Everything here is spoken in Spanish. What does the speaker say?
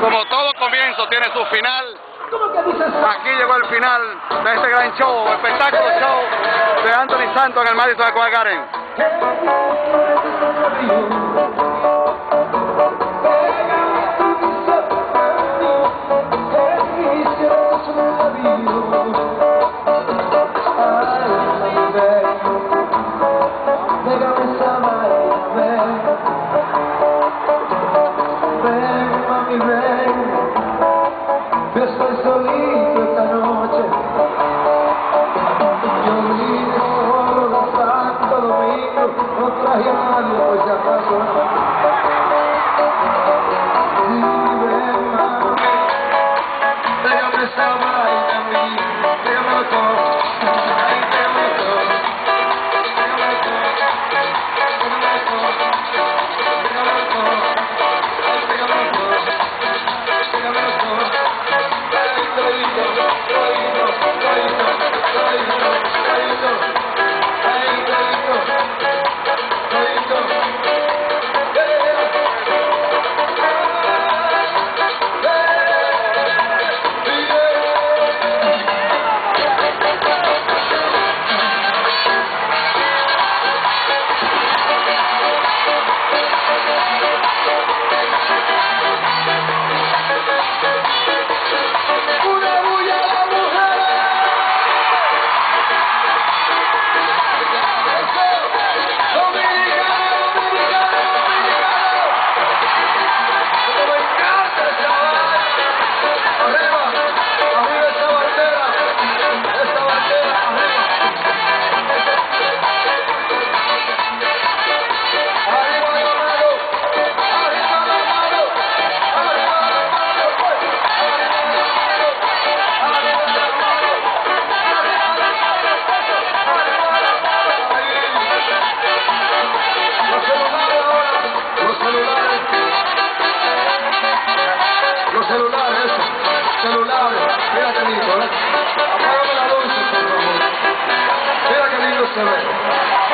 Como todo comienzo tiene su final. Aquí llegó el final de este gran show, espectáculo show de Anthony Santos en el Madison Square Garden. violenta. Celulares, mira qué lindo, ¿eh? Apágame la luz, por favor. Mira qué lindo se ve.